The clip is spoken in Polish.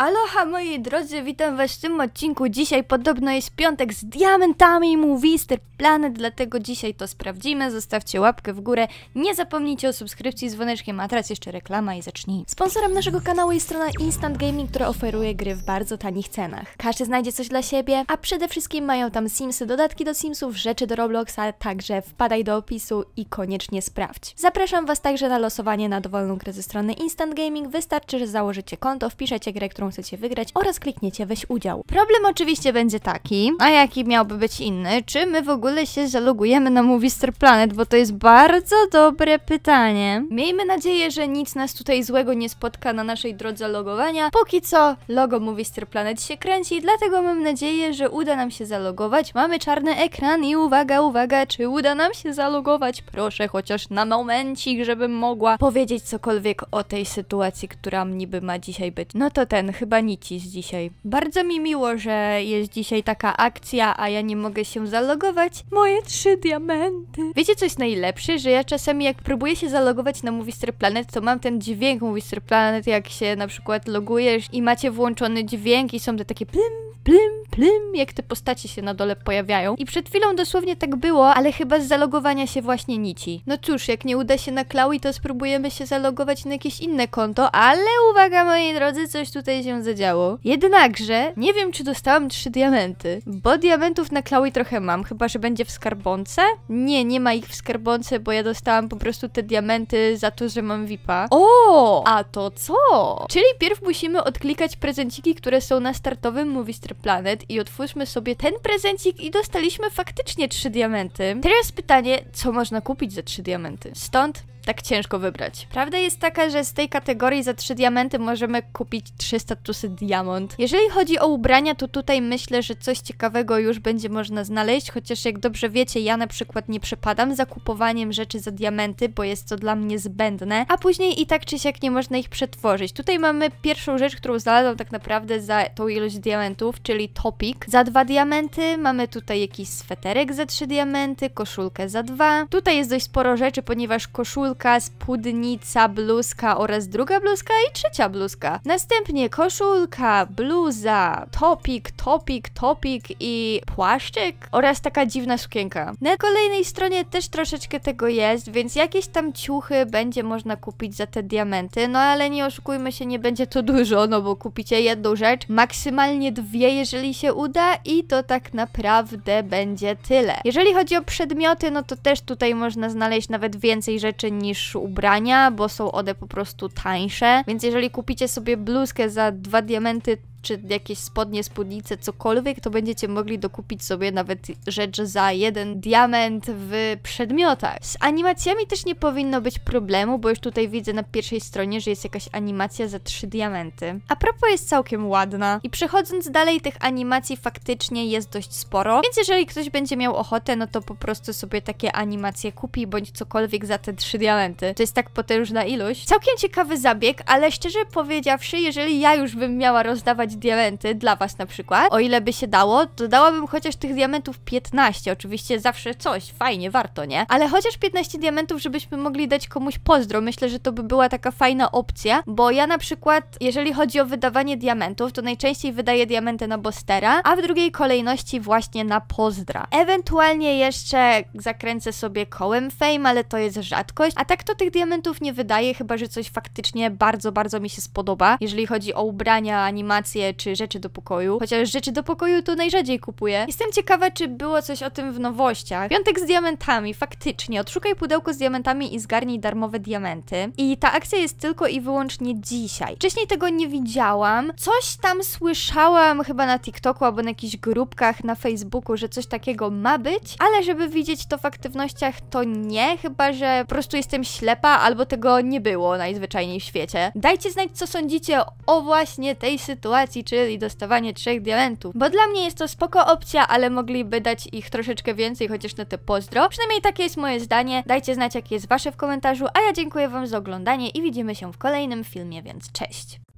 Aloha moi drodzy, witam was w tym odcinku. Dzisiaj podobno jest piątek z diamentami Movister Planet, dlatego dzisiaj to sprawdzimy. Zostawcie łapkę w górę. Nie zapomnijcie o subskrypcji z dzwoneczkiem, a teraz jeszcze reklama i zacznijmy. Sponsorem naszego kanału jest strona Instant Gaming, która oferuje gry w bardzo tanich cenach. Każdy znajdzie coś dla siebie, a przede wszystkim mają tam Simsy, dodatki do Simsów, rzeczy do Robloxa, także wpadaj do opisu i koniecznie sprawdź. Zapraszam was także na losowanie na dowolną grę ze strony Instant Gaming. Wystarczy, że założycie konto, wpiszecie grę, którą chcecie wygrać oraz klikniecie weź udział. Problem oczywiście będzie taki, a jaki miałby być inny, czy my w ogóle się zalogujemy na Movister Planet, bo to jest bardzo dobre pytanie. Miejmy nadzieję, że nic nas tutaj złego nie spotka na naszej drodze logowania. Póki co logo Movister Planet się kręci, dlatego mam nadzieję, że uda nam się zalogować. Mamy czarny ekran i uwaga, uwaga, czy uda nam się zalogować? Proszę, chociaż na momencik, żebym mogła powiedzieć cokolwiek o tej sytuacji, która niby ma dzisiaj być. No to ten, chyba nic jest dzisiaj. Bardzo mi miło, że jest dzisiaj taka akcja, a ja nie mogę się zalogować. Moje trzy diamenty. Wiecie, co jest najlepsze? Że ja czasami jak próbuję się zalogować na Movister Planet, to mam ten dźwięk Movister Planet, jak się na przykład logujesz i macie włączony dźwięk i są te takie plym, plym, plym, jak te postacie się na dole pojawiają. I przed chwilą dosłownie tak było, ale chyba z zalogowania się właśnie nici. No cóż, jak nie uda się na Klaui, to spróbujemy się zalogować na jakieś inne konto, ale uwaga moi drodzy, coś tutaj się zadziało. Jednakże, nie wiem czy dostałam trzy diamenty, bo diamentów na Klaui trochę mam, chyba że będzie w skarbonce? Nie, nie ma ich w skarbonce, bo ja dostałam po prostu te diamenty za to, że mam VIPa. O, a to co? Czyli pierw musimy odklikać prezenciki, które są na startowym Movister Planet i otwórzmy sobie ten prezencik i dostaliśmy faktycznie trzy diamenty. Teraz pytanie, co można kupić za trzy diamenty? Stąd tak ciężko wybrać. Prawda jest taka, że z tej kategorii za 3 diamenty możemy kupić 3 statusy diamont. Jeżeli chodzi o ubrania, to tutaj myślę, że coś ciekawego już będzie można znaleźć, chociaż jak dobrze wiecie, ja na przykład nie przepadam za kupowaniem rzeczy za diamenty, bo jest to dla mnie zbędne, a później i tak czy siak nie można ich przetworzyć. Tutaj mamy pierwszą rzecz, którą znalazłam tak naprawdę za tą ilość diamentów, czyli topik za 2 diamenty, mamy tutaj jakiś sweterek za 3 diamenty, koszulkę za 2. Tutaj jest dość sporo rzeczy, ponieważ koszulka koszulka, spódnica, bluzka oraz druga bluzka i trzecia bluzka. Następnie koszulka, bluza, topik, topik, topik i płaszczyk oraz taka dziwna sukienka. Na kolejnej stronie też troszeczkę tego jest, więc jakieś tam ciuchy będzie można kupić za te diamenty, no ale nie oszukujmy się, nie będzie to dużo, no bo kupicie jedną rzecz, maksymalnie dwie, jeżeli się uda i to tak naprawdę będzie tyle. Jeżeli chodzi o przedmioty, no to też tutaj można znaleźć nawet więcej rzeczy niż ubrania, bo są one po prostu tańsze. Więc jeżeli kupicie sobie bluzkę za dwa diamenty, czy jakieś spodnie, spódnice, cokolwiek, to będziecie mogli dokupić sobie nawet rzecz za jeden diament w przedmiotach. Z animacjami też nie powinno być problemu, bo już tutaj widzę na pierwszej stronie, że jest jakaś animacja za trzy diamenty. A propos jest całkiem ładna i przechodząc dalej tych animacji faktycznie jest dość sporo, więc jeżeli ktoś będzie miał ochotę, no to po prostu sobie takie animacje kupi, bądź cokolwiek za te trzy diamenty. To jest tak potężna ilość. Całkiem ciekawy zabieg, ale szczerze powiedziawszy, jeżeli ja już bym miała rozdawać diamenty dla was na przykład, o ile by się dało, to dałabym chociaż tych diamentów 15. Oczywiście zawsze coś, fajnie, warto, nie? Ale chociaż 15 diamentów, żebyśmy mogli dać komuś pozdro. Myślę, że to by była taka fajna opcja, bo ja na przykład, jeżeli chodzi o wydawanie diamentów, to najczęściej wydaję diamenty na Bostera, a w drugiej kolejności właśnie na pozdra. Ewentualnie jeszcze zakręcę sobie kołem fame, ale to jest rzadkość, a tak to tych diamentów nie wydaję, chyba że coś faktycznie bardzo, bardzo mi się spodoba, jeżeli chodzi o ubrania, animacje, czy rzeczy do pokoju. Chociaż rzeczy do pokoju to najrzadziej kupuję. Jestem ciekawa, czy było coś o tym w nowościach. Piątek z diamentami, faktycznie. Odszukaj pudełko z diamentami i zgarnij darmowe diamenty. I ta akcja jest tylko i wyłącznie dzisiaj. Wcześniej tego nie widziałam. Coś tam słyszałam chyba na TikToku albo na jakichś grupkach na Facebooku, że coś takiego ma być, ale żeby widzieć to w aktywnościach, to nie, chyba że po prostu jestem ślepa albo tego nie było najzwyczajniej w świecie. Dajcie znać, co sądzicie o właśnie tej sytuacji czyli dostawanie trzech diamentów. Bo dla mnie jest to spoko opcja, ale mogliby dać ich troszeczkę więcej, chociaż na te pozdro. Przynajmniej takie jest moje zdanie. Dajcie znać, jakie jest wasze w komentarzu, a ja dziękuję wam za oglądanie i widzimy się w kolejnym filmie, więc cześć!